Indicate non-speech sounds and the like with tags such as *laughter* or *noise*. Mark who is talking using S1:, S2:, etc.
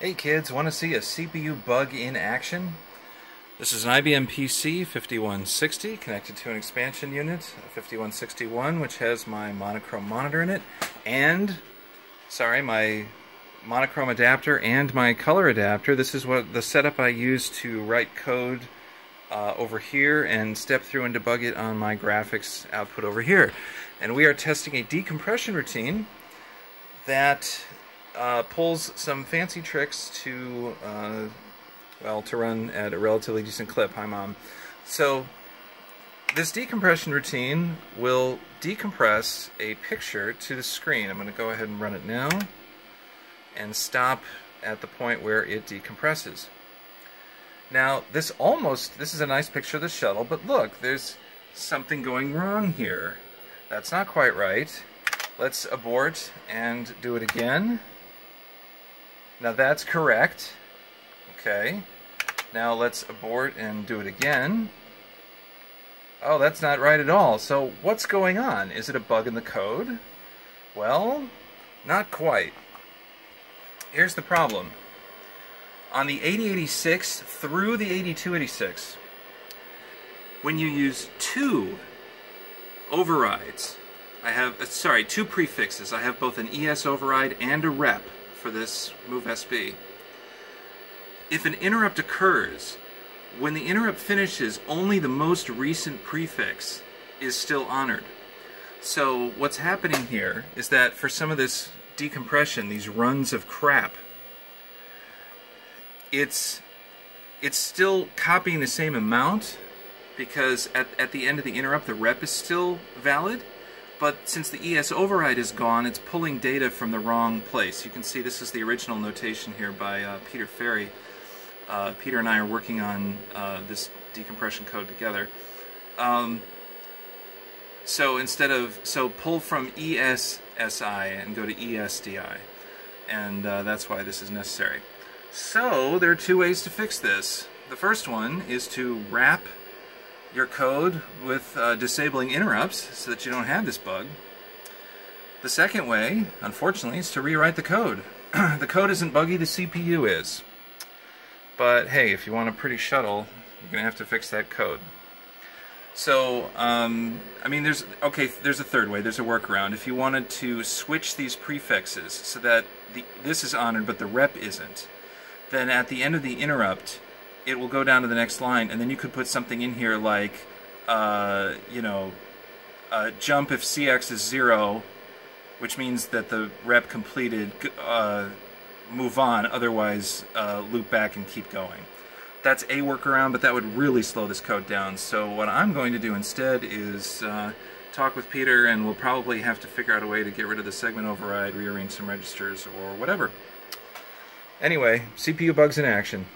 S1: Hey kids, want to see a CPU bug in action? This is an IBM PC 5160 connected to an expansion unit, a 5161, which has my monochrome monitor in it, and, sorry, my monochrome adapter and my color adapter. This is what the setup I use to write code uh, over here and step through and debug it on my graphics output over here. And we are testing a decompression routine that uh, pulls some fancy tricks to, uh, well, to run at a relatively decent clip. Hi, Mom. So, this decompression routine will decompress a picture to the screen. I'm going to go ahead and run it now and stop at the point where it decompresses. Now, this almost, this is a nice picture of the shuttle, but look, there's something going wrong here. That's not quite right. Let's abort and do it again. Now that's correct. Okay. Now let's abort and do it again. Oh, that's not right at all. So what's going on? Is it a bug in the code? Well, not quite. Here's the problem. On the 8086 through the 80286, when you use two overrides, I have, uh, sorry, two prefixes. I have both an ES override and a rep for this move SB. If an interrupt occurs, when the interrupt finishes, only the most recent prefix is still honored. So what's happening here is that for some of this decompression, these runs of crap, it's it's still copying the same amount because at, at the end of the interrupt the rep is still valid but since the ES override is gone, it's pulling data from the wrong place. You can see this is the original notation here by uh, Peter Ferrie. Uh, Peter and I are working on uh, this decompression code together. Um, so instead of, so pull from ESSI and go to ESDI. And uh, that's why this is necessary. So there are two ways to fix this. The first one is to wrap your code with uh, disabling interrupts so that you don't have this bug. The second way, unfortunately, is to rewrite the code. *clears throat* the code isn't buggy, the CPU is. But hey, if you want a pretty shuttle, you're going to have to fix that code. So, um, I mean, there's, okay, there's a third way, there's a workaround. If you wanted to switch these prefixes so that the, this is honored but the rep isn't, then at the end of the interrupt, it will go down to the next line, and then you could put something in here like, uh, you know, uh, jump if CX is zero, which means that the rep completed, uh, move on, otherwise uh, loop back and keep going. That's a workaround, but that would really slow this code down. So what I'm going to do instead is uh, talk with Peter, and we'll probably have to figure out a way to get rid of the segment override, rearrange some registers, or whatever. Anyway, CPU bugs in action.